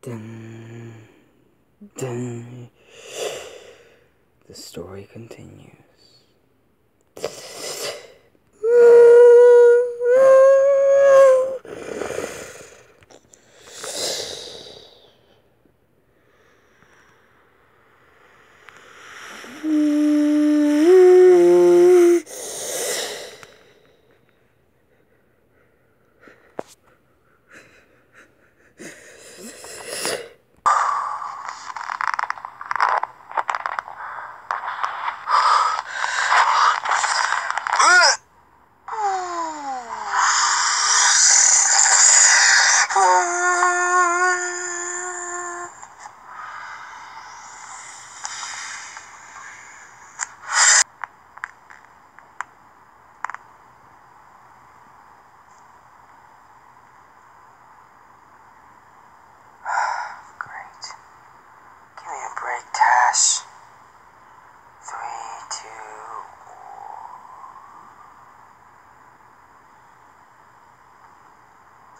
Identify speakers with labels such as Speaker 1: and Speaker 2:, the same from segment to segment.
Speaker 1: Dun, dun. The story continues.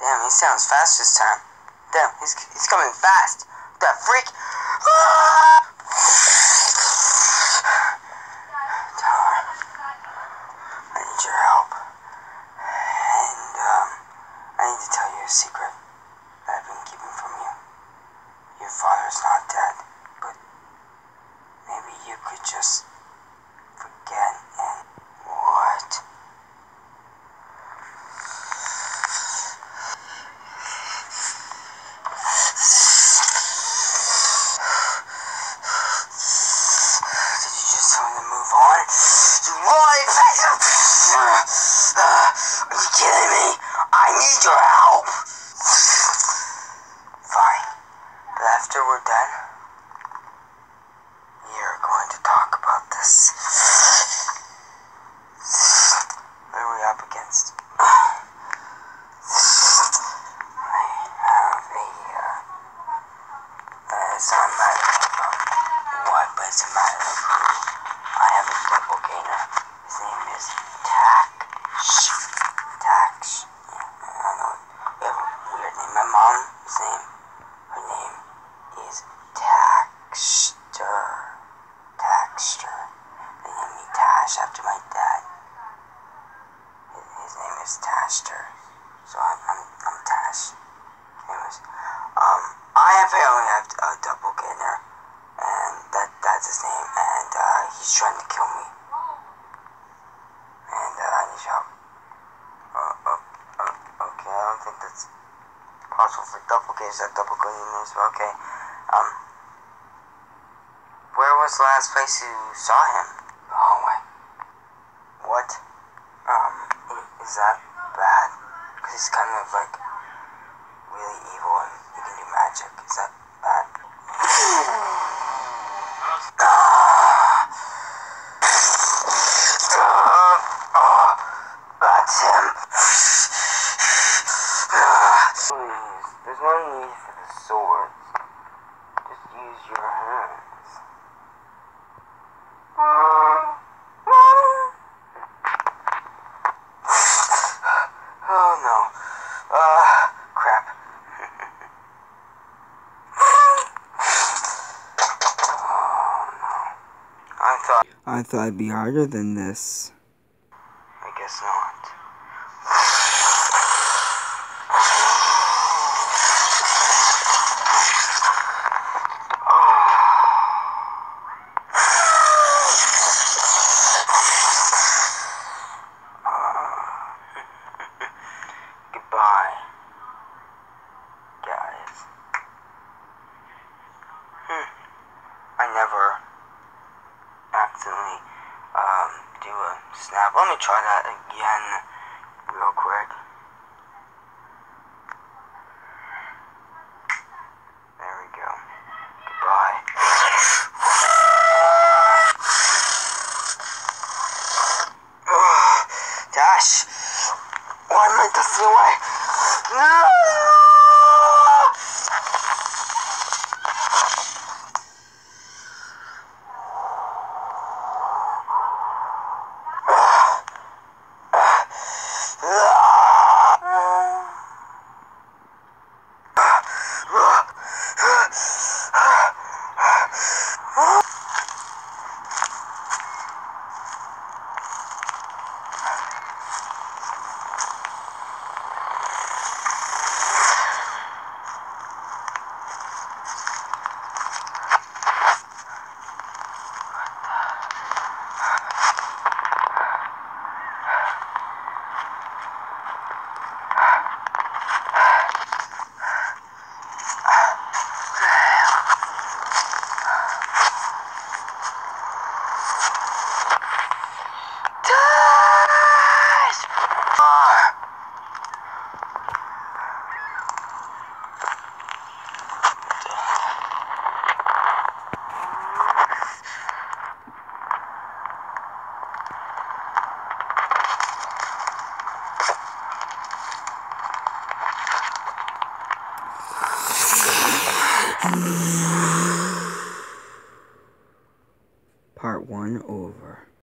Speaker 2: Damn, he sounds fast this time. Damn, he's, he's coming fast. That freak. Ah! Tyler, I need your help. And, um, I need to tell you a secret that I've been keeping from you. Your father's not dead, but maybe you could just forget and what? Did you just tell me to move on? Why? Are you kidding me? I need your help. Fine. But after we're done, you're going to talk about this. What are we up against? I have a, uh, uh, it's not a matter of um, what, but it's a matter of Taster. So I'm, I'm, I'm Tash. Anyways, um, I apparently have a doppelganger, and that that's his name, and uh, he's trying to kill me. And uh, I need help. Uh, uh, uh, okay, I don't think that's possible for doppelgangers that doppelgangers, but okay. Um, where was the last place you saw him? The hallway. What? Um, is that bad? Because he's kind of like really evil and he can do magic. Is that bad? That's him. Please, there's no need for the swords. Just use your hands. Oh no. Uh, crap. I thought.
Speaker 1: I thought it'd be harder than this.
Speaker 2: I guess not. Goodbye, guys. Hmm. I never accidentally um, do a snap. Let me try that again real quick.